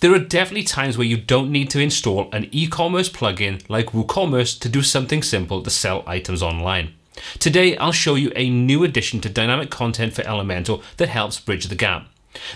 There are definitely times where you don't need to install an e-commerce plugin like WooCommerce to do something simple to sell items online. Today, I'll show you a new addition to dynamic content for Elementor that helps bridge the gap.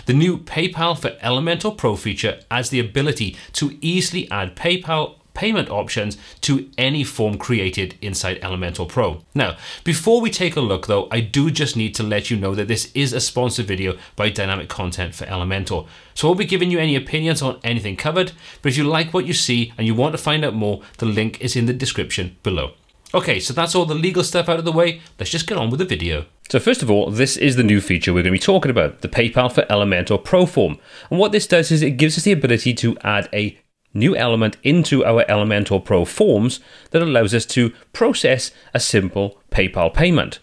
The new PayPal for Elementor Pro feature adds the ability to easily add PayPal payment options to any form created inside Elementor Pro. Now, before we take a look though, I do just need to let you know that this is a sponsored video by Dynamic Content for Elementor. So I won't be giving you any opinions on anything covered, but if you like what you see and you want to find out more, the link is in the description below. Okay, so that's all the legal stuff out of the way. Let's just get on with the video. So first of all, this is the new feature we're going to be talking about, the PayPal for Elementor Pro form. And what this does is it gives us the ability to add a new element into our Elementor Pro forms that allows us to process a simple PayPal payment.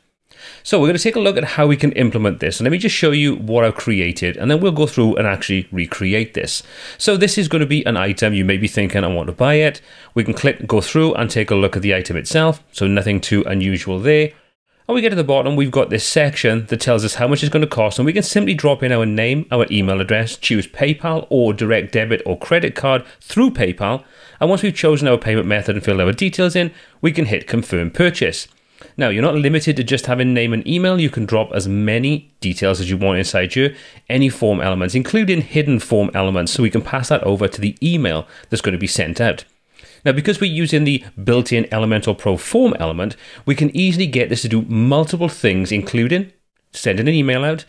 So we're going to take a look at how we can implement this. And let me just show you what I've created and then we'll go through and actually recreate this. So this is going to be an item you may be thinking I want to buy it. We can click go through and take a look at the item itself. So nothing too unusual there. We get to the bottom, we've got this section that tells us how much it's going to cost, and we can simply drop in our name, our email address, choose PayPal or direct debit or credit card through PayPal. And once we've chosen our payment method and filled our details in, we can hit confirm purchase. Now, you're not limited to just having name and email. You can drop as many details as you want inside here, any form elements, including hidden form elements, so we can pass that over to the email that's going to be sent out. Now, because we're using the built-in Elementor Pro form element, we can easily get this to do multiple things, including sending an email out,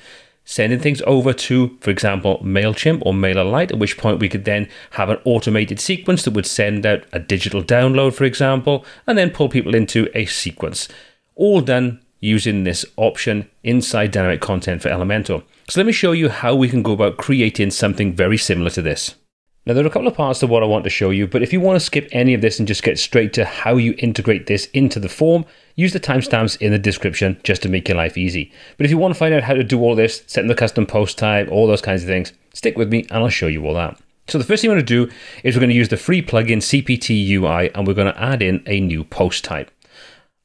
sending things over to, for example, MailChimp or MailerLite, at which point we could then have an automated sequence that would send out a digital download, for example, and then pull people into a sequence. All done using this option inside Dynamic Content for Elementor. So let me show you how we can go about creating something very similar to this. Now, there are a couple of parts to what I want to show you, but if you want to skip any of this and just get straight to how you integrate this into the form, use the timestamps in the description just to make your life easy. But if you want to find out how to do all this, setting the custom post type, all those kinds of things, stick with me and I'll show you all that. So the first thing we're going to do is we're going to use the free plugin CPT UI and we're going to add in a new post type.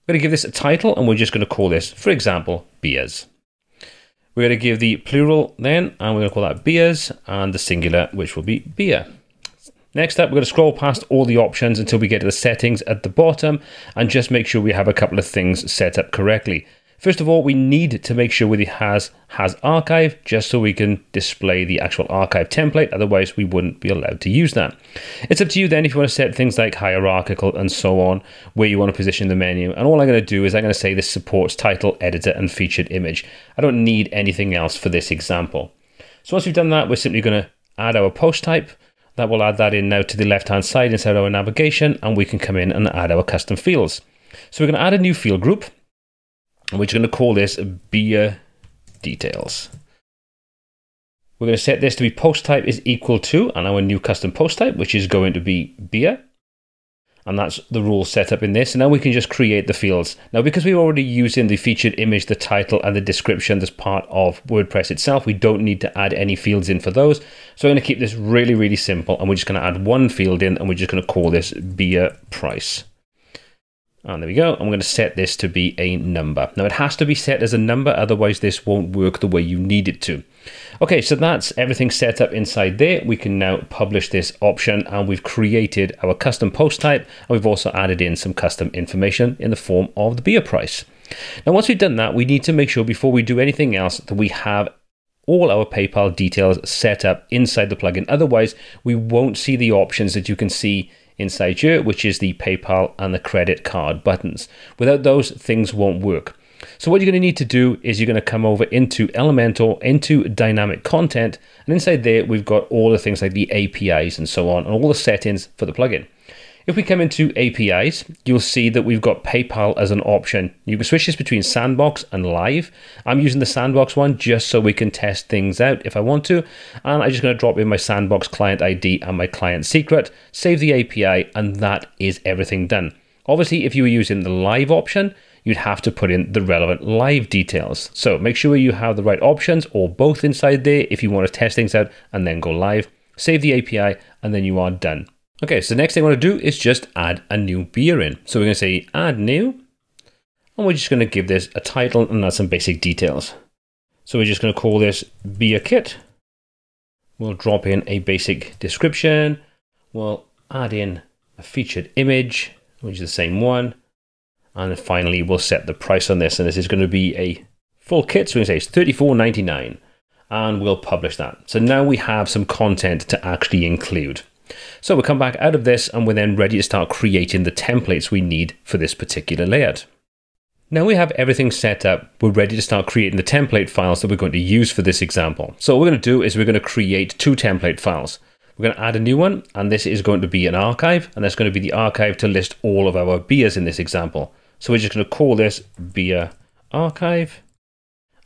We're going to give this a title and we're just going to call this, for example, beers. We're going to give the plural then, and we're going to call that beers, and the singular, which will be beer. Next up, we're going to scroll past all the options until we get to the settings at the bottom and just make sure we have a couple of things set up correctly. First of all, we need to make sure it has has archive just so we can display the actual archive template. Otherwise, we wouldn't be allowed to use that. It's up to you then if you want to set things like hierarchical and so on, where you want to position the menu. And all I'm going to do is I'm going to say this supports title, editor, and featured image. I don't need anything else for this example. So once we've done that, we're simply going to add our post type. That will add that in now to the left hand side inside our navigation, and we can come in and add our custom fields. So we're going to add a new field group. And we're just going to call this beer details. We're going to set this to be post type is equal to, and our new custom post type, which is going to be beer. And that's the rule set up in this. And now we can just create the fields. Now, because we're already using the featured image, the title, and the description as part of WordPress itself, we don't need to add any fields in for those. So I'm going to keep this really, really simple. And we're just going to add one field in, and we're just going to call this beer price. And there we go. I'm going to set this to be a number. Now it has to be set as a number, otherwise this won't work the way you need it to. Okay, so that's everything set up inside there. We can now publish this option and we've created our custom post type and we've also added in some custom information in the form of the beer price. Now once we've done that, we need to make sure before we do anything else that we have all our PayPal details set up inside the plugin. Otherwise, we won't see the options that you can see inside here, which is the PayPal and the credit card buttons. Without those, things won't work. So what you're going to need to do is you're going to come over into Elementor, into dynamic content, and inside there we've got all the things like the APIs and so on, and all the settings for the plugin. If we come into APIs, you'll see that we've got PayPal as an option. You can switch this between Sandbox and Live. I'm using the Sandbox one just so we can test things out if I want to. And I'm just going to drop in my Sandbox client ID and my client secret, save the API, and that is everything done. Obviously, if you were using the Live option, you'd have to put in the relevant live details. So make sure you have the right options or both inside there if you want to test things out and then go live. Save the API and then you are done. Okay, so the next thing I want to do is just add a new beer in. So we're going to say add new, and we're just going to give this a title and add some basic details. So we're just going to call this beer kit. We'll drop in a basic description. We'll add in a featured image, which is the same one. And finally, we'll set the price on this. And this is going to be a full kit. So we're going to say it's $34.99 and we'll publish that. So now we have some content to actually include. So we'll come back out of this and we're then ready to start creating the templates we need for this particular layout. Now we have everything set up, we're ready to start creating the template files that we're going to use for this example. So what we're going to do is we're going to create two template files. We're going to add a new one, and this is going to be an archive, and that's going to be the archive to list all of our beers in this example. So we're just going to call this beer archive,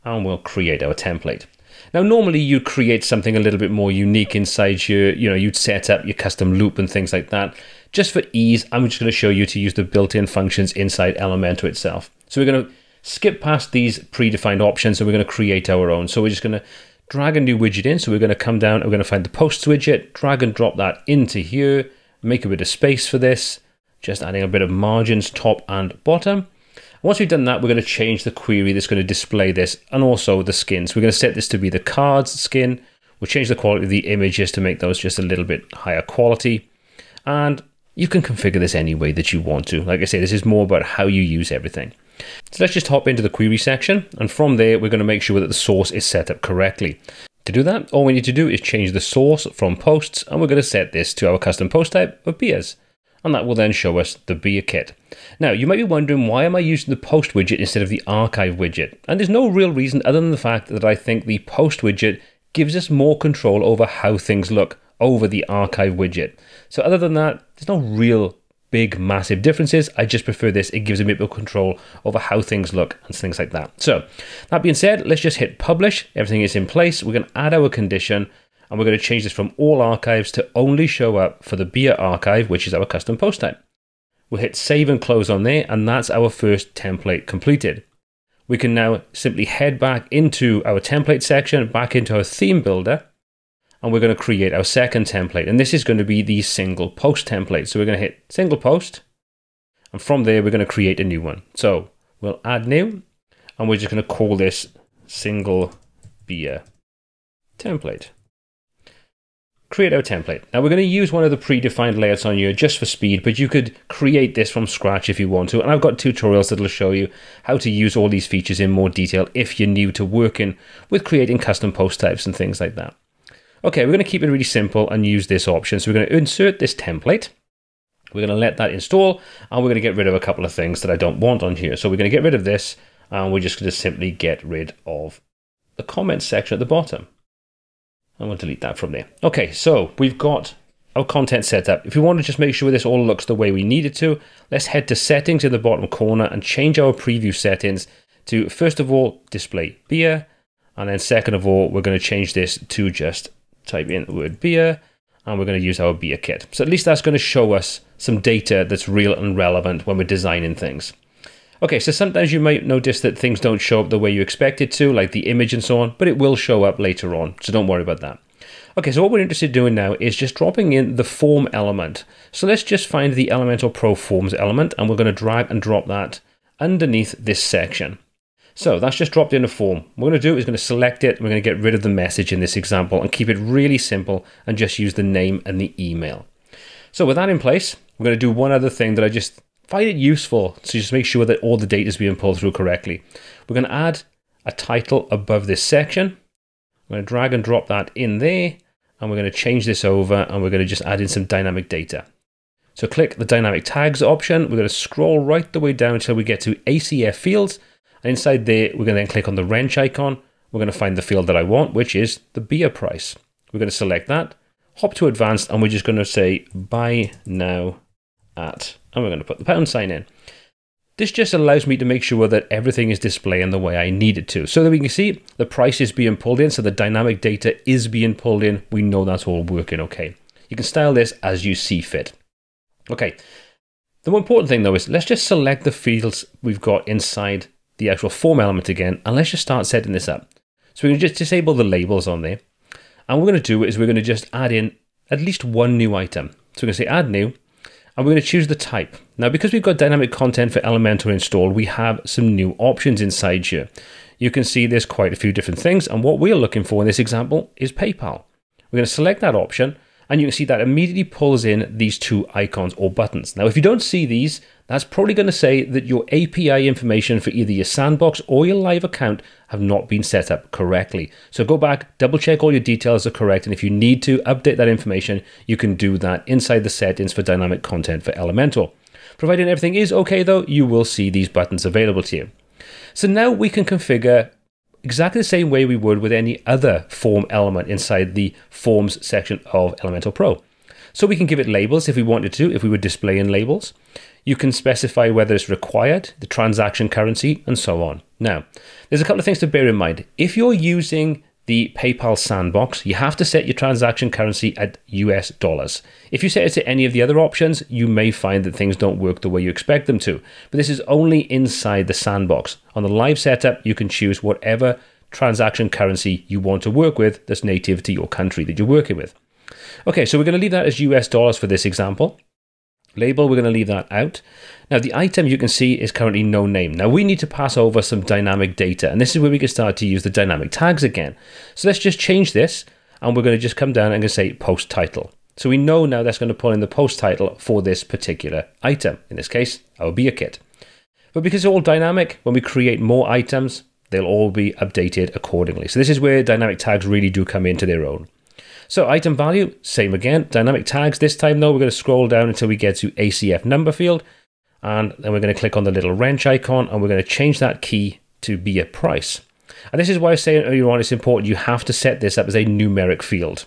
and we'll create our template. Now, normally you'd create something a little bit more unique inside your, you know, you'd set up your custom loop and things like that. Just for ease, I'm just going to show you to use the built-in functions inside Elementor itself. So we're going to skip past these predefined options and we're going to create our own. So we're just going to drag a new widget in. So we're going to come down, we're going to find the posts widget, drag and drop that into here, make a bit of space for this, just adding a bit of margins top and bottom. Once we've done that, we're going to change the query that's going to display this and also the skins. We're going to set this to be the cards skin. We'll change the quality of the images to make those just a little bit higher quality. And you can configure this any way that you want to. Like I say, this is more about how you use everything. So let's just hop into the query section. And from there, we're going to make sure that the source is set up correctly. To do that, all we need to do is change the source from posts, and we're going to set this to our custom post type of beers. And that will then show us the beer kit. Now, you might be wondering, why am I using the post widget instead of the archive widget? And there's no real reason other than the fact that I think the post widget gives us more control over how things look over the archive widget. So other than that, there's no real big, massive differences. I just prefer this. It gives a bit more control over how things look and things like that. So, that being said, let's just hit publish. Everything is in place. We're going to add our condition and we're going to change this from all archives to only show up for the beer archive, which is our custom post type. We'll hit save and close on there, and that's our first template completed. We can now simply head back into our template section, back into our theme builder, and we're going to create our second template. And this is going to be the single post template. So we're going to hit single post. And from there, we're going to create a new one. So we'll add new, and we're just going to call this single beer template. Create our template. Now we're going to use one of the predefined layouts on here just for speed, but you could create this from scratch if you want to. And I've got tutorials that'll show you how to use all these features in more detail if you're new to working with creating custom post types and things like that. Okay, we're going to keep it really simple and use this option. So we're going to insert this template. We're going to let that install and we're going to get rid of a couple of things that I don't want on here. So we're going to get rid of this and we're just going to simply get rid of the comments section at the bottom. And we'll delete that from there. Okay, so we've got our content set up. If we want to just make sure this all looks the way we need it to, let's head to settings in the bottom corner and change our preview settings to, first of all, display beer. And then second of all, we're going to change this to just type in the word beer, and we're going to use our beer kit. So at least that's going to show us some data that's real and relevant when we're designing things. Okay, so sometimes you might notice that things don't show up the way you expect it to, like the image and so on, but it will show up later on, so don't worry about that. Okay, so what we're interested in doing now is just dropping in the form element. So let's just find the Elementor Pro Forms element, and we're going to drag and drop that underneath this section. So that's just dropped in a form. What we're going to do is going to select it. We're going to get rid of the message in this example and keep it really simple and just use the name and the email. So with that in place, we're going to do one other thing that I just find it useful to just make sure that all the data is being pulled through correctly. We're going to add a title above this section. I'm going to drag and drop that in there and we're going to change this over and we're going to just add in some dynamic data. So click the dynamic tags option. We're going to scroll right the way down until we get to ACF fields and inside there, we're going to then click on the wrench icon. We're going to find the field that I want, which is the beer price. We're going to select that, hop to advanced, and we're just going to say buy now at, and we're going to put the pound sign in. This just allows me to make sure that everything is displaying the way I need it to. So that we can see the price is being pulled in, so the dynamic data is being pulled in. We know that's all working okay. You can style this as you see fit. Okay, the more important thing though is let's just select the fields we've got inside the actual form element again, and let's just start setting this up. So we can just disable the labels on there. And what we're going to do is we're going to just add in at least one new item. So we're going to say add new, and we're going to choose the type. Now, because we've got dynamic content for Elementor installed, we have some new options inside here. You can see there's quite a few different things, and what we're looking for in this example is PayPal. We're going to select that option and you can see that immediately pulls in these two icons or buttons. Now, if you don't see these, that's probably going to say that your API information for either your sandbox or your live account have not been set up correctly. So go back, double check all your details are correct, and if you need to update that information, you can do that inside the settings for dynamic content for Elementor. Providing everything is okay though, you will see these buttons available to you. So now we can configure exactly the same way we would with any other form element inside the forms section of Elementor Pro. So we can give it labels if we wanted to, if we were displaying labels. You can specify whether it's required, the transaction currency, and so on. Now, there's a couple of things to bear in mind. If you're using the PayPal sandbox, you have to set your transaction currency at US dollars. If you set it to any of the other options, you may find that things don't work the way you expect them to. But this is only inside the sandbox. On the live setup, you can choose whatever transaction currency you want to work with that's native to your country that you're working with. Okay, so we're going to leave that as US dollars for this example. Label, we're going to leave that out. Now, the item you can see is currently no name. Now, we need to pass over some dynamic data, and this is where we can start to use the dynamic tags again. So let's just change this, and we're going to just come down and say post title. So we know now that's going to pull in the post title for this particular item. In this case, our beer kit. But because it's all dynamic, when we create more items, they'll all be updated accordingly. So this is where dynamic tags really do come into their own. So item value, same again. Dynamic tags. This time though, we're going to scroll down until we get to ACF number field. And then we're going to click on the little wrench icon and we're going to change that key to be a price. And this is why I was saying earlier on, it's important you have to set this up as a numeric field.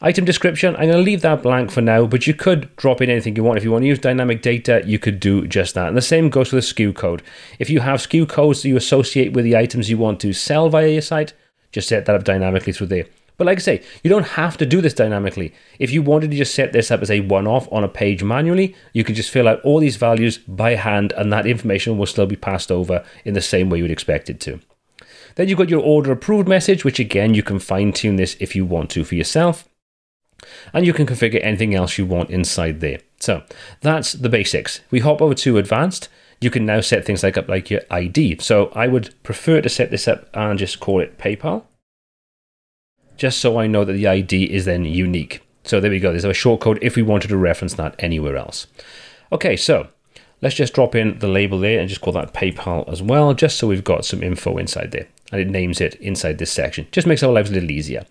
Item description, I'm going to leave that blank for now, but you could drop in anything you want. If you want to use dynamic data, you could do just that. And the same goes for the SKU code. If you have SKU codes that you associate with the items you want to sell via your site, just set that up dynamically through there. But like I say, you don't have to do this dynamically. If you wanted to just set this up as a one-off on a page manually, you can just fill out all these values by hand and that information will still be passed over in the same way you would expect it to. Then you've got your order approved message, which again, you can fine tune this if you want to for yourself. And you can configure anything else you want inside there. So that's the basics. We hop over to advanced. You can now set things like up like your ID. So I would prefer to set this up and just call it PayPal just so I know that the ID is then unique. So there we go. There's a shortcode if we wanted to reference that anywhere else. Okay, so let's just drop in the label there and just call that PayPal as well, just so we've got some info inside there. And it names it inside this section. Just makes our lives a little easier.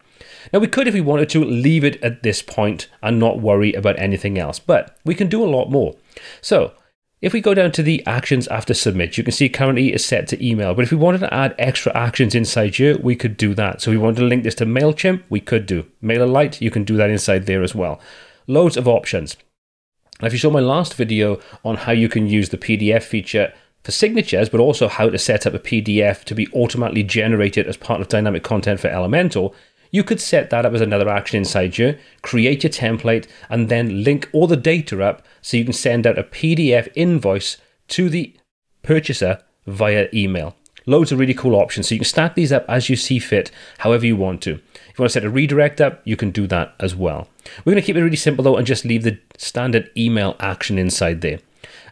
Now we could, if we wanted to, leave it at this point and not worry about anything else, but we can do a lot more. So if we go down to the actions after submit, you can see currently is set to email. But if we wanted to add extra actions inside here, we could do that. So we wanted to link this to MailChimp, we could do. MailerLite, you can do that inside there as well. Loads of options. Now, if you saw my last video on how you can use the PDF feature for signatures, but also how to set up a PDF to be automatically generated as part of dynamic content for Elementor, you could set that up as another action inside you, create your template, and then link all the data up so you can send out a PDF invoice to the purchaser via email. Loads of really cool options. So you can stack these up as you see fit, however you want to. If you want to set a redirect up, you can do that as well. We're going to keep it really simple though and just leave the standard email action inside there.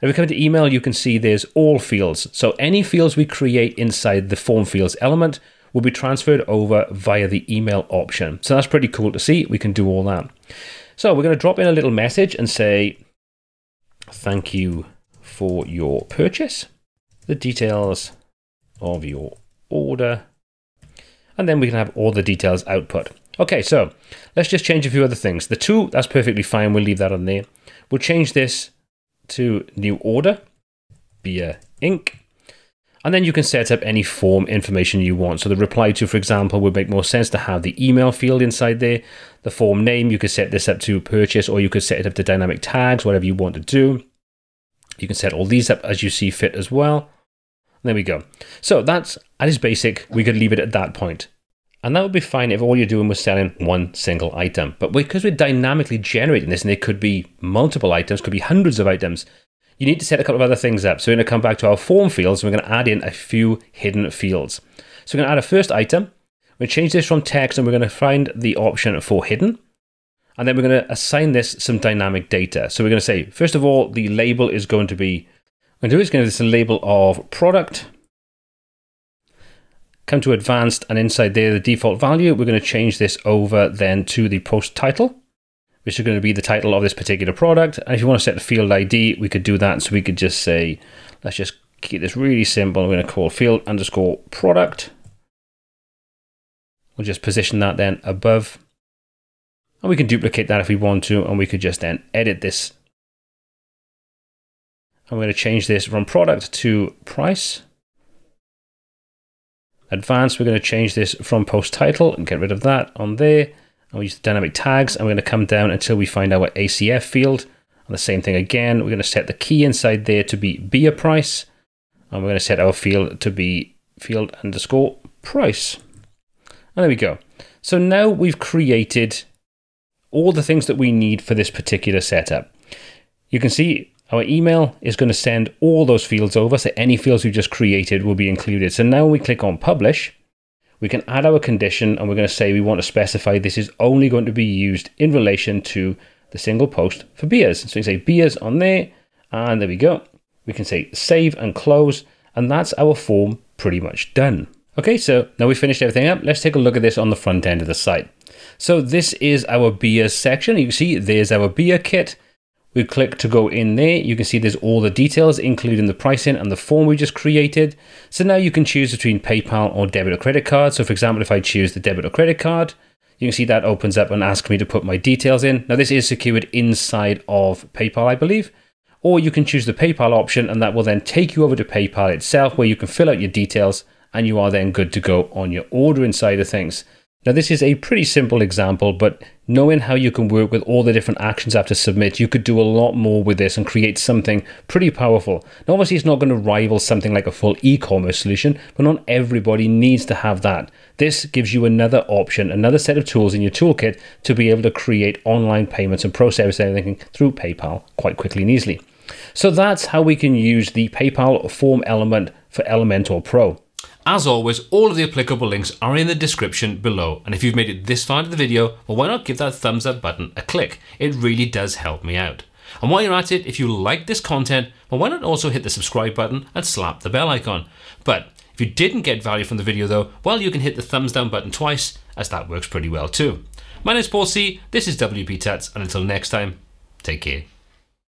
If we come to email, you can see there's all fields. So any fields we create inside the form fields element, will be transferred over via the email option. So that's pretty cool to see. We can do all that. So we're going to drop in a little message and say, thank you for your purchase, the details of your order, and then we can have all the details output. Okay, so let's just change a few other things. The two, that's perfectly fine. We'll leave that on there. We'll change this to new order, beer ink. And then you can set up any form information you want. So the reply to, for example, would make more sense to have the email field inside there. The form name, you could set this up to purchase or you could set it up to dynamic tags, whatever you want to do. You can set all these up as you see fit as well. There we go. So that's at its basic. We could leave it at that point. And that would be fine if all you're doing was selling one single item. But because we're dynamically generating this, and there could be multiple items, could be hundreds of items, you need to set a couple of other things up. So we're going to come back to our form fields and we're going to add in a few hidden fields. So we're going to add a first item. We're going to change this from text and we're going to find the option for hidden. And then we're going to assign this some dynamic data. So we're going to say, first of all, the label is going to be, I'm going to do is going to this a label of product. come to advanced and inside there, the default value, we're going to change this over then to the post title, which is going to be the title of this particular product. And if you want to set the field ID, we could do that. So we could just say, let's just keep this really simple. We're going to call field underscore product. We'll just position that then above. And we can duplicate that if we want to, and we could just then edit this. I'm going to change this from product to price. Advanced, we're going to change this from post title and get rid of that on there. And we use the dynamic tags, and we're going to come down until we find our ACF field. And the same thing again, we're going to set the key inside there to be beer price. And we're going to set our field to be field underscore price. And there we go. So now we've created all the things that we need for this particular setup. You can see our email is going to send all those fields over, so any fields we've just created will be included. So now we click on publish, we can add our condition and we're going to say we want to specify this is only going to be used in relation to the single post for beers. So we say beers on there, and there we go. We can say save and close, and that's our form pretty much done. Okay, so now we've finished everything up. Let's take a look at this on the front end of the site. So this is our beers section. You can see there's our beer kit. We click to go in there. You can see there's all the details, including the pricing and the form we just created. So now you can choose between PayPal or debit or credit card. So for example, if I choose the debit or credit card, you can see that opens up and asks me to put my details in. Now this is secured inside of PayPal, I believe. Or you can choose the PayPal option and that will then take you over to PayPal itself where you can fill out your details and you are then good to go on your ordering side of things. Now, this is a pretty simple example, but knowing how you can work with all the different actions after submit, you could do a lot more with this and create something pretty powerful. Now, obviously, it's not going to rival something like a full e commerce solution, but not everybody needs to have that. This gives you another option, another set of tools in your toolkit to be able to create online payments and process everything through PayPal quite quickly and easily. So, that's how we can use the PayPal form element for Elementor Pro. As always, all of the applicable links are in the description below, and if you've made it this far into the video, well why not give that thumbs up button a click? It really does help me out. And while you're at it, if you like this content, well why not also hit the subscribe button and slap the bell icon? But if you didn't get value from the video though, well you can hit the thumbs down button twice, as that works pretty well too. My name is Paul C, this is WP Tuts, and until next time, take care.